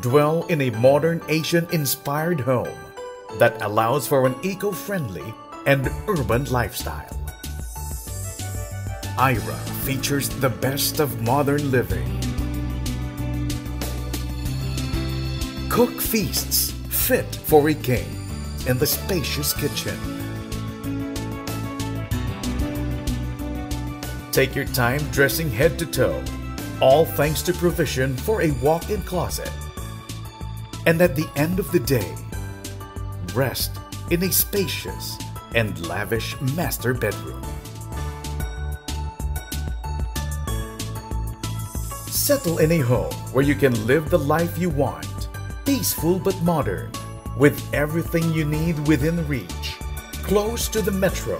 Dwell in a modern Asian-inspired home that allows for an eco-friendly and urban lifestyle. Aira features the best of modern living. Cook feasts fit for a king in the spacious kitchen. Take your time dressing head to toe, all thanks to provision for a walk-in closet. And at the end of the day, rest in a spacious and lavish master bedroom. Settle in a home where you can live the life you want, peaceful but modern, with everything you need within reach, close to the metro